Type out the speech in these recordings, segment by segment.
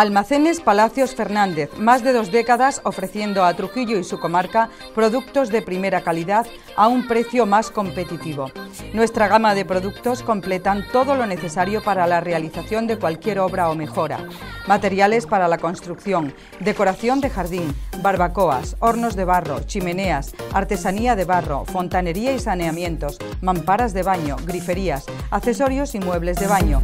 Almacenes Palacios Fernández, más de dos décadas ofreciendo a Trujillo y su comarca productos de primera calidad a un precio más competitivo. Nuestra gama de productos completan todo lo necesario para la realización de cualquier obra o mejora. Materiales para la construcción, decoración de jardín, barbacoas, hornos de barro, chimeneas, artesanía de barro, fontanería y saneamientos, mamparas de baño, griferías, accesorios y muebles de baño.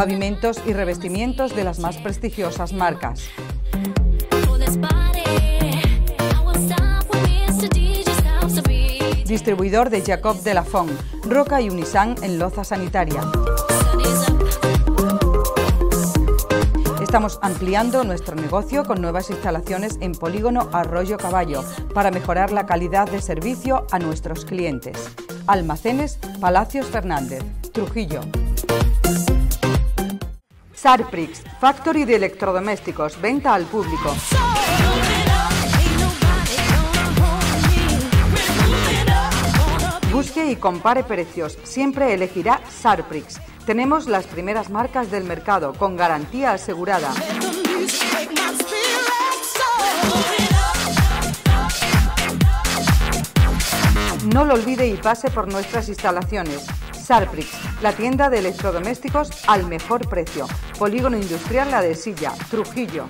Pavimentos y revestimientos de las más prestigiosas marcas. Distribuidor de Jacob de la Font, Roca y Unisan en Loza Sanitaria. Estamos ampliando nuestro negocio con nuevas instalaciones en Polígono Arroyo Caballo para mejorar la calidad de servicio a nuestros clientes. Almacenes Palacios Fernández, Trujillo. Sarprix, Factory de electrodomésticos, venta al público. Busque y compare precios. Siempre elegirá Sarprix. Tenemos las primeras marcas del mercado con garantía asegurada. No lo olvide y pase por nuestras instalaciones. Sarprix, la tienda de electrodomésticos al mejor precio. Polígono Industrial La de Silla, Trujillo.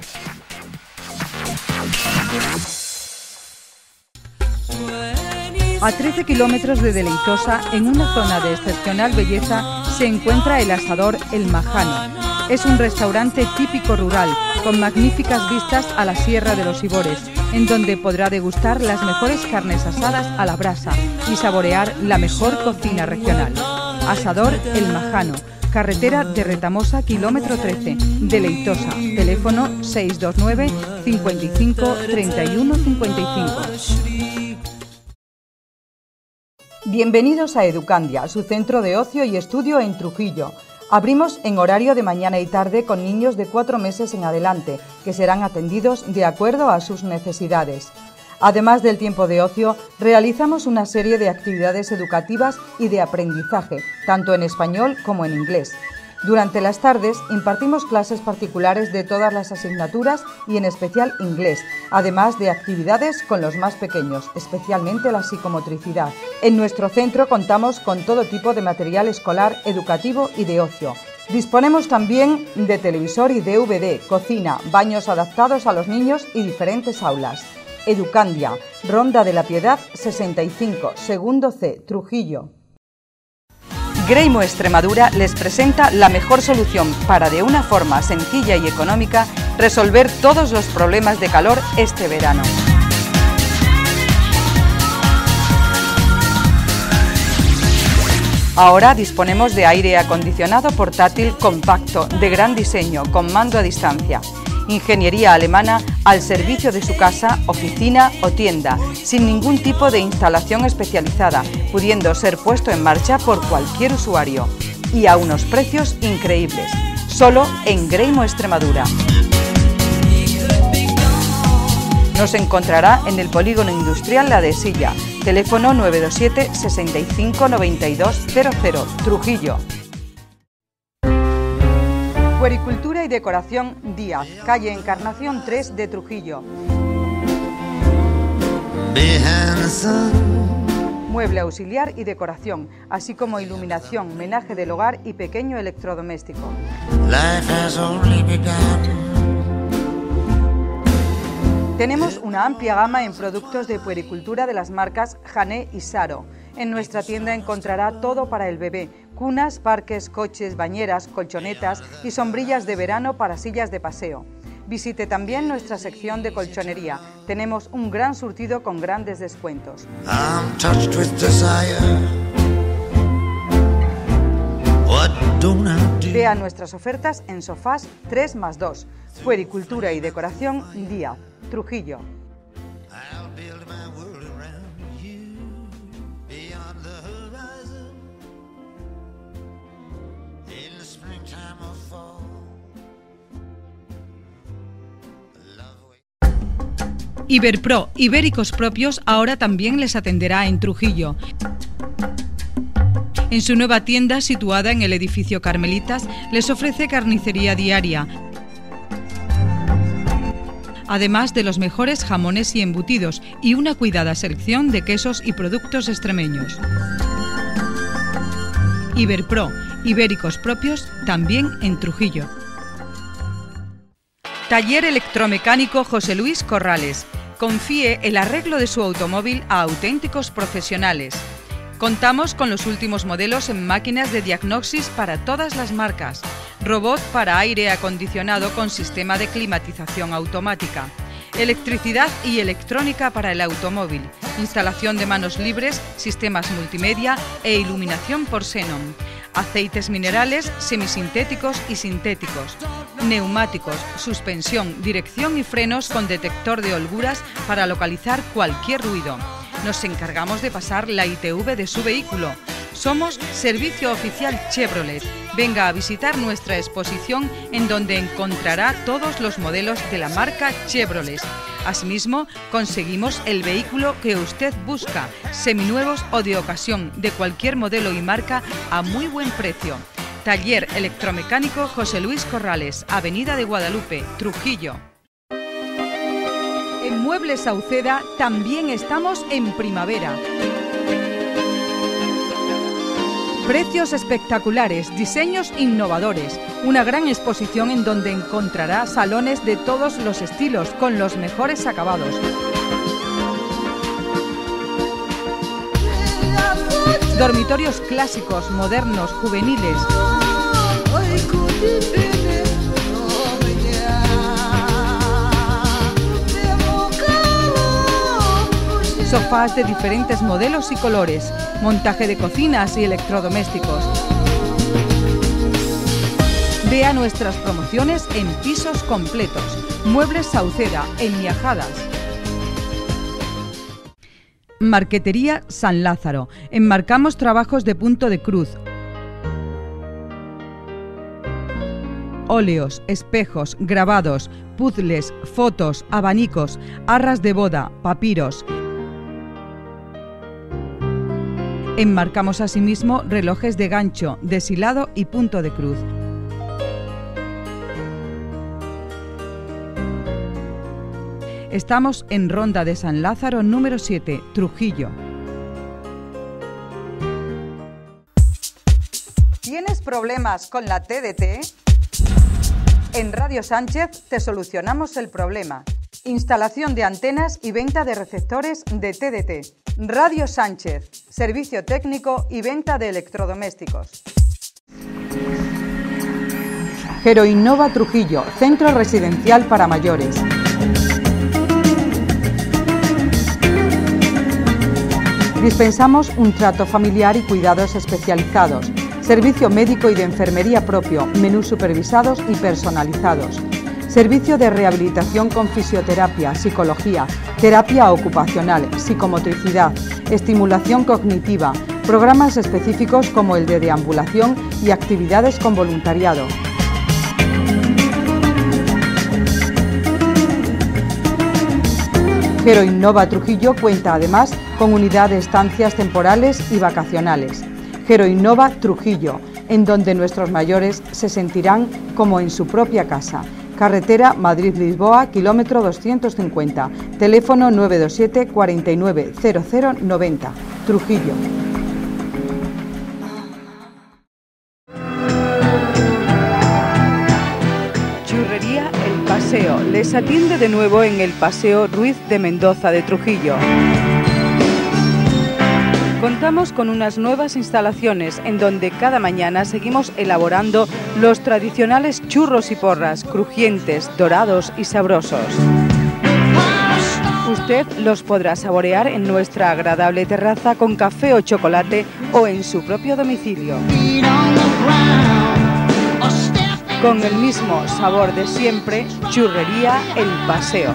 A 13 kilómetros de Deleitosa, en una zona de excepcional belleza, se encuentra el asador El Majano. Es un restaurante típico rural, con magníficas vistas a la Sierra de los Ibores, en donde podrá degustar las mejores carnes asadas a la brasa y saborear la mejor cocina regional. Asador El Majano, carretera de Retamosa, kilómetro 13, Deleitosa, teléfono 629 55 31 55. Bienvenidos a Educandia, su centro de ocio y estudio en Trujillo. Abrimos en horario de mañana y tarde con niños de cuatro meses en adelante, que serán atendidos de acuerdo a sus necesidades. Además del tiempo de ocio, realizamos una serie de actividades educativas y de aprendizaje, tanto en español como en inglés. Durante las tardes impartimos clases particulares de todas las asignaturas y en especial inglés, además de actividades con los más pequeños, especialmente la psicomotricidad. En nuestro centro contamos con todo tipo de material escolar, educativo y de ocio. Disponemos también de televisor y DVD, cocina, baños adaptados a los niños y diferentes aulas. Educandia, Ronda de la Piedad 65, segundo C, Trujillo. Greimo Extremadura les presenta la mejor solución para de una forma sencilla y económica resolver todos los problemas de calor este verano. Ahora disponemos de aire acondicionado portátil compacto de gran diseño con mando a distancia. Ingeniería alemana al servicio de su casa, oficina o tienda, sin ningún tipo de instalación especializada, pudiendo ser puesto en marcha por cualquier usuario. Y a unos precios increíbles. Solo en Greimo Extremadura. Nos encontrará en el Polígono Industrial La de Silla, teléfono 927 65 92 00, Trujillo. Puericultura y Decoración Díaz, calle Encarnación 3 de Trujillo. Mueble auxiliar y decoración, así como iluminación, menaje del hogar y pequeño electrodoméstico. Tenemos una amplia gama en productos de puericultura de las marcas Jané y Saro. En nuestra tienda encontrará todo para el bebé, cunas, parques, coches, bañeras, colchonetas y sombrillas de verano para sillas de paseo. Visite también nuestra sección de colchonería. Tenemos un gran surtido con grandes descuentos. Vea nuestras ofertas en sofás 3 más 2. Puericultura y decoración Díaz, Trujillo. Iberpro, ibéricos propios, ahora también les atenderá en Trujillo. En su nueva tienda, situada en el edificio Carmelitas, les ofrece carnicería diaria, además de los mejores jamones y embutidos y una cuidada selección de quesos y productos extremeños. Iberpro, ibéricos propios, también en Trujillo. Taller electromecánico José Luis Corrales. Confíe el arreglo de su automóvil a auténticos profesionales. Contamos con los últimos modelos en máquinas de diagnosis para todas las marcas. Robot para aire acondicionado con sistema de climatización automática. Electricidad y electrónica para el automóvil. Instalación de manos libres, sistemas multimedia e iluminación por xenon. Aceites minerales, semisintéticos y sintéticos. Neumáticos, suspensión, dirección y frenos con detector de holguras para localizar cualquier ruido. Nos encargamos de pasar la ITV de su vehículo. Somos Servicio Oficial Chevrolet. Venga a visitar nuestra exposición en donde encontrará todos los modelos de la marca Chevrolet. Asimismo, conseguimos el vehículo que usted busca, seminuevos o de ocasión, de cualquier modelo y marca a muy buen precio. Taller Electromecánico José Luis Corrales, Avenida de Guadalupe, Trujillo. En Muebles Sauceda también estamos en primavera. Precios espectaculares, diseños innovadores, una gran exposición en donde encontrará salones de todos los estilos con los mejores acabados. Dormitorios clásicos, modernos, juveniles. Sofás de diferentes modelos y colores, montaje de cocinas y electrodomésticos. Vea nuestras promociones en pisos completos. Muebles Sauceda, en Miajadas. Marquetería San Lázaro. Enmarcamos trabajos de punto de cruz. Óleos, espejos, grabados, puzzles, fotos, abanicos, arras de boda, papiros. Enmarcamos asimismo relojes de gancho, deshilado y punto de cruz. Estamos en Ronda de San Lázaro número 7, Trujillo. ¿Tienes problemas con la TDT? En Radio Sánchez te solucionamos el problema. Instalación de antenas y venta de receptores de TDT. Radio Sánchez, servicio técnico y venta de electrodomésticos. Geroinnova Trujillo, centro residencial para mayores. Dispensamos un trato familiar y cuidados especializados, servicio médico y de enfermería propio, menús supervisados y personalizados, servicio de rehabilitación con fisioterapia, psicología, terapia ocupacional, psicomotricidad, estimulación cognitiva, programas específicos como el de deambulación y actividades con voluntariado. Gero Innova Trujillo cuenta además con unidad de estancias temporales y vacacionales. Gero Innova Trujillo, en donde nuestros mayores se sentirán como en su propia casa. Carretera Madrid-Lisboa, kilómetro 250. Teléfono 927 49 0090. Trujillo. Churrería El Paseo. Le les atiende de nuevo en el Paseo Ruiz de Mendoza de Trujillo. Contamos con unas nuevas instalaciones en donde cada mañana seguimos elaborando los tradicionales churros y porras, crujientes, dorados y sabrosos. Usted los podrá saborear en nuestra agradable terraza con café o chocolate o en su propio domicilio. Con el mismo sabor de siempre, churrería El Paseo.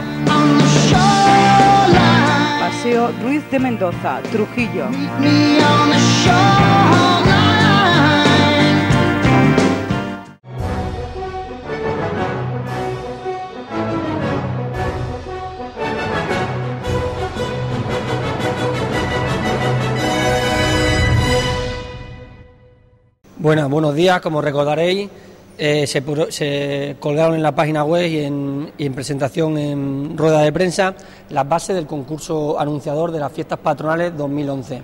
Ruiz de Mendoza, Trujillo. Buenas, buenos días. Como recordaréis, eh, se, colgaron en la página web y en, presentación en rueda de prensa las bases del concurso anunciador de las fiestas patronales 2011.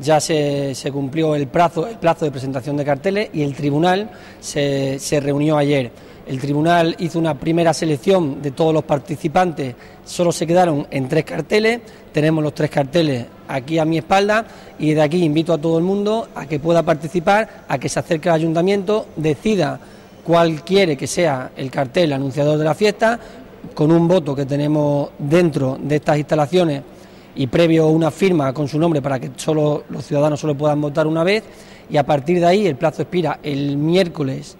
Ya se, se cumplió el plazo, el plazo de presentación de carteles y el tribunal se, se reunió ayer. El tribunal hizo una primera selección de todos los participantes, solo se quedaron en tres carteles, tenemos los tres carteles aquí a mi espalda y de aquí invito a todo el mundo a que pueda participar, a que se acerque al ayuntamiento, decida cuál quiere que sea el cartel anunciador de la fiesta, con un voto que tenemos dentro de estas instalaciones y previo una firma con su nombre para que solo los ciudadanos solo puedan votar una vez y a partir de ahí el plazo expira el miércoles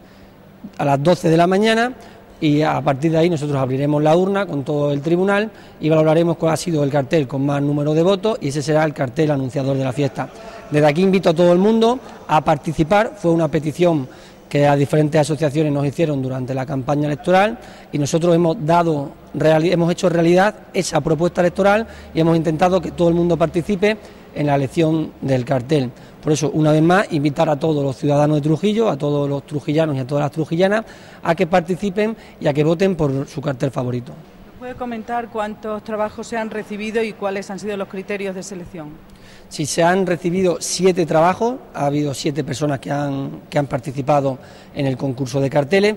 a las 12 de la mañana y a partir de ahí nosotros abriremos la urna con todo el tribunal y valoraremos cuál ha sido el cartel con más número de votos y ese será el cartel anunciador de la fiesta. Desde aquí invito a todo el mundo a participar, fue una petición que a diferentes asociaciones nos hicieron durante la campaña electoral y nosotros hemos dado hemos hecho realidad esa propuesta electoral y hemos intentado que todo el mundo participe en la elección del cartel. Por eso, una vez más, invitar a todos los ciudadanos de Trujillo, a todos los trujillanos y a todas las trujillanas, a que participen y a que voten por su cartel favorito. ¿Puede comentar cuántos trabajos se han recibido y cuáles han sido los criterios de selección? Si se han recibido siete trabajos, ha habido siete personas que han, que han participado en el concurso de carteles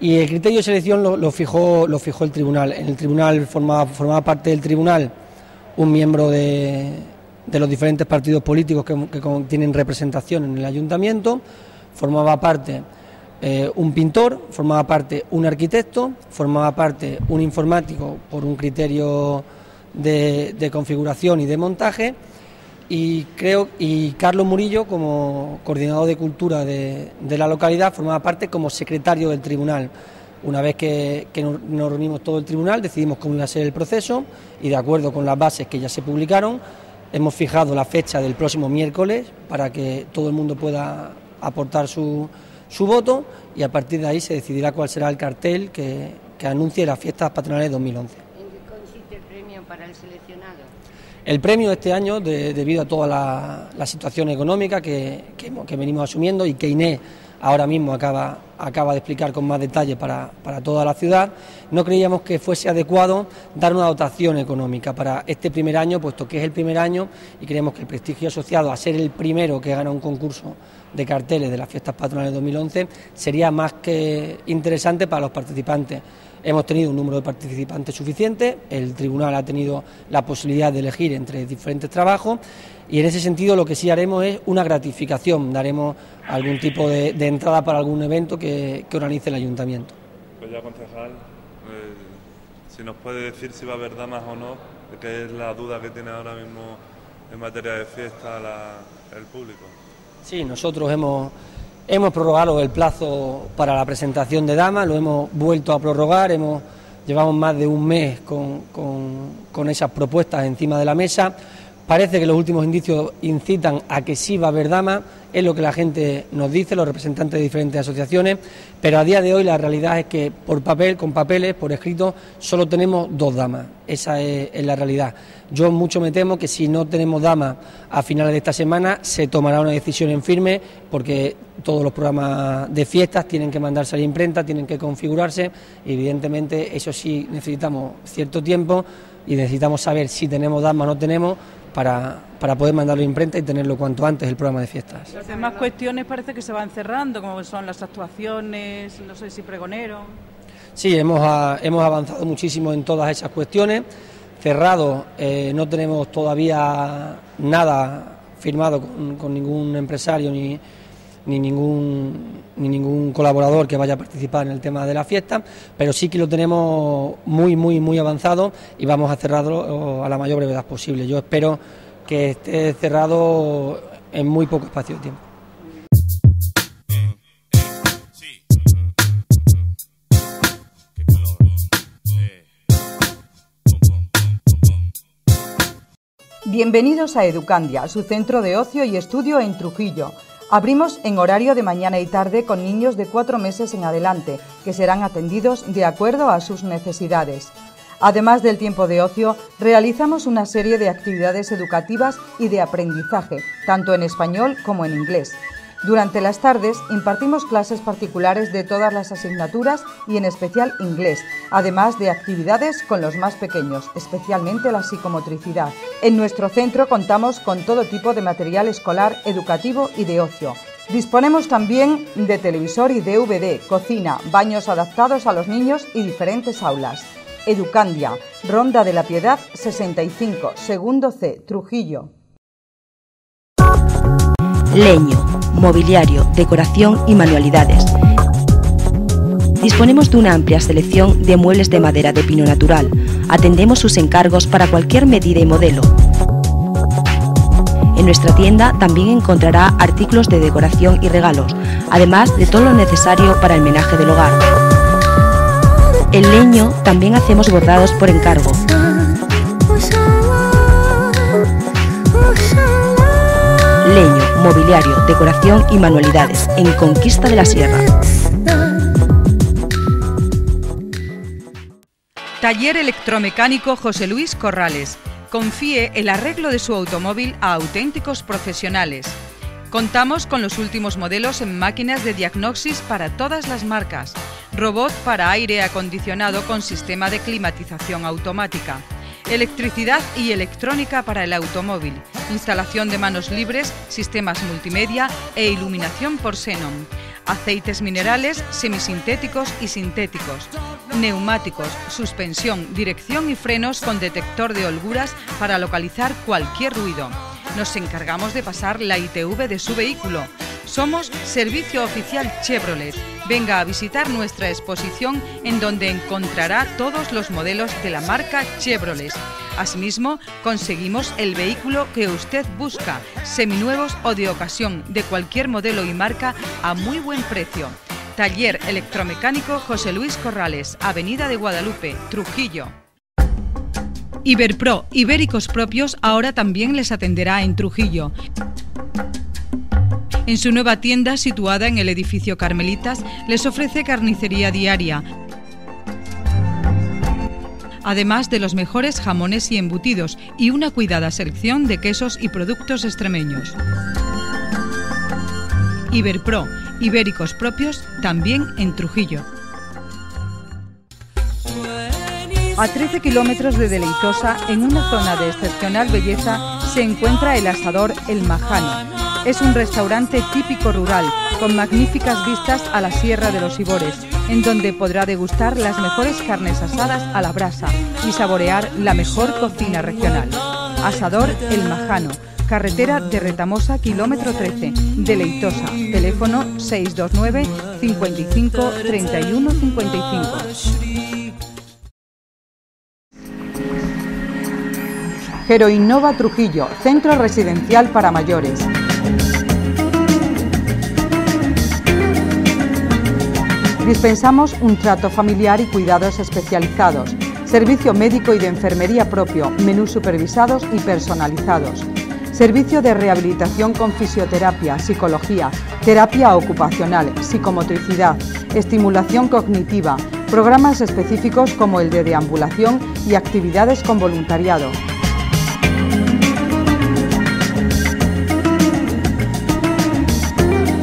y el criterio de selección lo, fijó, lo fijó el tribunal. En el tribunal formaba, formaba parte del tribunal un miembro de, de los diferentes partidos políticos que, tienen representación en el ayuntamiento, formaba parte eh, un pintor, formaba parte un arquitecto, formaba parte un informático por un criterio de, de configuración y de montaje y creo y Carlos Murillo como coordinador de cultura de, de la localidad formaba parte como secretario del tribunal. Una vez que, nos reunimos todo el tribunal decidimos cómo iba a ser el proceso y de acuerdo con las bases que ya se publicaron hemos fijado la fecha del próximo miércoles para que todo el mundo pueda aportar su, su voto y a partir de ahí se decidirá cuál será el cartel que, que anuncie las fiestas patronales 2011. ¿En qué consiste el premio para el seleccionado? El premio este año, de- debido a toda la, situación económica que, que venimos asumiendo y que Inés ahora mismo acaba, acaba de explicar con más detalle para, para toda la ciudad, no creíamos que fuese adecuado dar una dotación económica para este primer año, puesto que es el primer año y creemos que el prestigio asociado a ser el primero que gana un concurso de carteles de las fiestas patronales 2011 sería más que interesante para los participantes. Hemos tenido un número de participantes suficiente, el tribunal ha tenido la posibilidad de elegir entre diferentes trabajos y en ese sentido lo que sí haremos es una gratificación, daremos algún tipo de, de entrada para algún evento que, que organice el ayuntamiento. Pues ya, concejal, eh, si nos puede decir si va a haber damas o no, que es la duda que tiene ahora mismo en materia de fiesta la- el público. Sí, nosotros hemos, hemos prorrogado el plazo para la presentación de damas, lo hemos vuelto a prorrogar, hemos, llevamos más de un mes con, con- con esas propuestas encima de la mesa. Parece que los últimos indicios incitan a que sí va a haber damas, es lo que la gente nos dice, los representantes de diferentes asociaciones, pero a día de hoy la realidad es que por papel, con papeles, por escrito, solo tenemos dos damas. Esa es, es la realidad. Yo mucho me temo que si no tenemos damas a finales de esta semana, se tomará una decisión en firme, porque todos los programas de fiestas tienen que mandarse a la imprenta, tienen que configurarse, y evidentemente eso sí necesitamos cierto tiempo y necesitamos saber si tenemos damas o no tenemos para, para poder mandarlo a imprenta y tenerlo cuanto antes el programa de fiestas. Las demás cuestiones parece que se van cerrando, como son las actuaciones, no sé si pregonero. Sí, hemos, hemos avanzado muchísimo en todas esas cuestiones. Cerrado, eh, no tenemos todavía nada firmado con, ningún empresario ni, ni, ningún, ni ningún colaborador que vaya a participar en el tema de la fiesta, pero sí que lo tenemos muy, muy, muy avanzado y vamos a cerrarlo a la mayor brevedad posible. Yo espero que esté cerrado en muy poco espacio de tiempo. Bienvenidos a Educandia, su centro de ocio y estudio en Trujillo. Abrimos en horario de mañana y tarde con niños de cuatro meses en adelante, que serán atendidos de acuerdo a sus necesidades. Además del tiempo de ocio, realizamos una serie de actividades educativas y de aprendizaje, tanto en español como en inglés. Durante las tardes impartimos clases particulares de todas las asignaturas y en especial inglés, además de actividades con los más pequeños, especialmente la psicomotricidad. En nuestro centro contamos con todo tipo de material escolar, educativo y de ocio. Disponemos también de televisor y DVD, cocina, baños adaptados a los niños y diferentes aulas. Educandia, Ronda de la Piedad 65, segundo C, Trujillo. Leño, mobiliario, decoración y manualidades. Disponemos de una amplia selección de muebles de madera de pino natural. Atendemos sus encargos para cualquier medida y modelo. En nuestra tienda también encontrará artículos de decoración y regalos, además de todo lo necesario para el menaje del hogar. El leño también hacemos bordados por encargo. Leño, mobiliario, decoración y manualidades en Conquista de la Sierra. Taller electromecánico José Luis Corrales. Confíe el arreglo de su automóvil a auténticos profesionales. Contamos con los últimos modelos en máquinas de diagnosis para todas las marcas robot para aire acondicionado con sistema de climatización automática, electricidad y electrónica para el automóvil, instalación de manos libres, sistemas multimedia e iluminación por xenon, aceites minerales, semisintéticos y sintéticos, neumáticos, suspensión, dirección y frenos con detector de holguras para localizar cualquier ruido. Nos encargamos de pasar la ITV de su vehículo somos Servicio Oficial Chevrolet. Venga a visitar nuestra exposición en donde encontrará todos los modelos de la marca Chevrolet. Asimismo, conseguimos el vehículo que usted busca, seminuevos o de ocasión, de cualquier modelo y marca a muy buen precio. Taller Electromecánico José Luis Corrales, Avenida de Guadalupe, Trujillo. Iberpro, ibéricos propios, ahora también les atenderá en Trujillo. En su nueva tienda, situada en el edificio Carmelitas, les ofrece carnicería diaria, además de los mejores jamones y embutidos y una cuidada selección de quesos y productos extremeños. Iberpro, ibéricos propios, también en Trujillo. A 13 kilómetros de Deleitosa, en una zona de excepcional belleza, se encuentra el asador El Majano es un restaurante típico rural, con magníficas vistas a la Sierra de los Ibores, en donde podrá degustar las mejores carnes asadas a la brasa y saborear la mejor cocina regional. Asador El Majano, carretera de Retamosa, kilómetro 13, Deleitosa, teléfono 629 55 31 55. Geroinnova Trujillo, centro residencial para mayores. Dispensamos un trato familiar y cuidados especializados, servicio médico y de enfermería propio, menús supervisados y personalizados, servicio de rehabilitación con fisioterapia, psicología, terapia ocupacional, psicomotricidad, estimulación cognitiva, programas específicos como el de deambulación y actividades con voluntariado.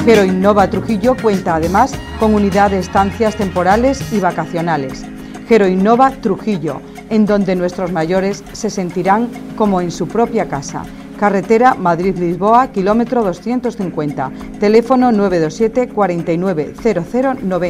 Pero Innova Trujillo cuenta además con unidad de estancias temporales y vacacionales. Gero Innova Trujillo, en donde nuestros mayores se sentirán como en su propia casa. Carretera Madrid-Lisboa, kilómetro 250. Teléfono 927 49 0090.